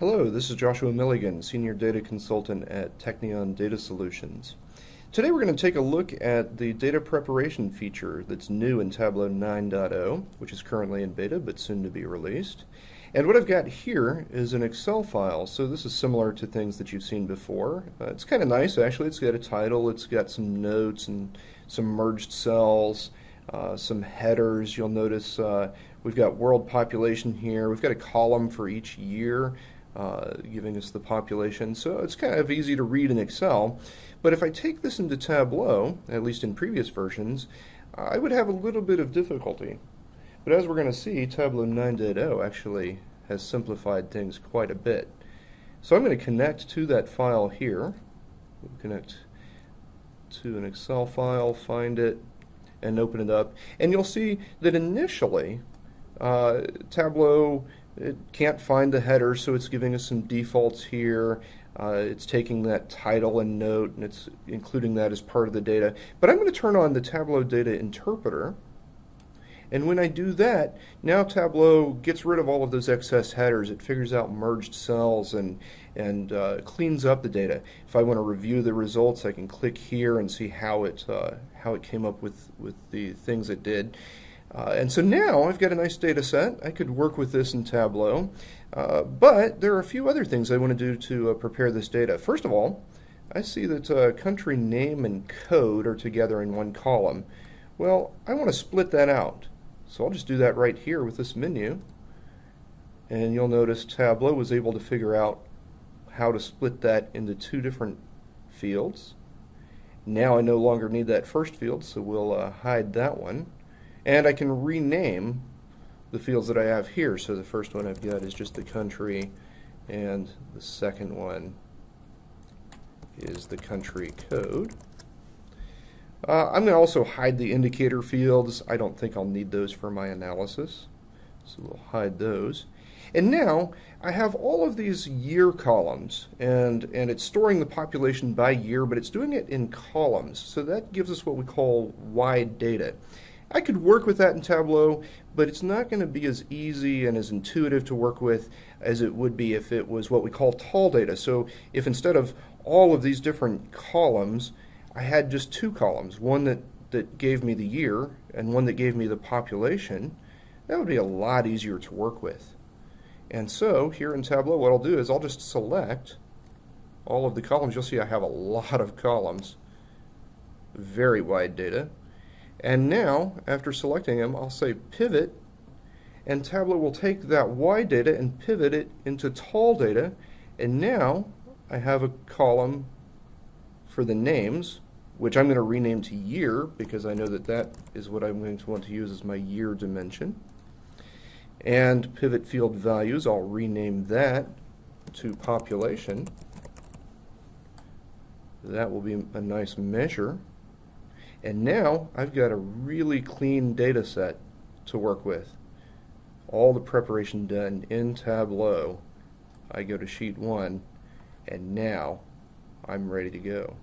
Hello, this is Joshua Milligan, Senior Data Consultant at Teknion Data Solutions. Today we're going to take a look at the data preparation feature that's new in Tableau 9.0, which is currently in beta but soon to be released. And what I've got here is an Excel file, so this is similar to things that you've seen before. Uh, it's kind of nice actually, it's got a title, it's got some notes and some merged cells, uh, some headers. You'll notice uh, we've got world population here, we've got a column for each year uh, giving us the population. So it's kind of easy to read in Excel. But if I take this into Tableau, at least in previous versions, I would have a little bit of difficulty. But as we're going to see, Tableau 9.0 actually has simplified things quite a bit. So I'm going to connect to that file here. Connect to an Excel file, find it, and open it up. And you'll see that initially, uh, Tableau it can't find the header, so it's giving us some defaults here. Uh, it's taking that title and note, and it's including that as part of the data. But I'm going to turn on the Tableau Data Interpreter. And when I do that, now Tableau gets rid of all of those excess headers. It figures out merged cells and, and uh, cleans up the data. If I want to review the results, I can click here and see how it, uh, how it came up with, with the things it did. Uh, and so now I've got a nice data set. I could work with this in Tableau. Uh, but there are a few other things I want to do to uh, prepare this data. First of all, I see that uh, country name and code are together in one column. Well, I want to split that out. So I'll just do that right here with this menu. And you'll notice Tableau was able to figure out how to split that into two different fields. Now I no longer need that first field, so we'll uh, hide that one. And I can rename the fields that I have here. So the first one I've got is just the country, and the second one is the country code. Uh, I'm going to also hide the indicator fields. I don't think I'll need those for my analysis. So we'll hide those. And now I have all of these year columns, and, and it's storing the population by year, but it's doing it in columns. So that gives us what we call wide data. I could work with that in Tableau, but it's not going to be as easy and as intuitive to work with as it would be if it was what we call tall data. So if instead of all of these different columns, I had just two columns, one that, that gave me the year and one that gave me the population, that would be a lot easier to work with. And so here in Tableau, what I'll do is I'll just select all of the columns. You'll see I have a lot of columns, very wide data. And now, after selecting them, I'll say pivot, and Tableau will take that wide data and pivot it into tall data, and now I have a column for the names, which I'm going to rename to year because I know that that is what I'm going to want to use as my year dimension. And pivot field values, I'll rename that to population. That will be a nice measure. And now I've got a really clean data set to work with. All the preparation done in Tableau. I go to sheet one and now I'm ready to go.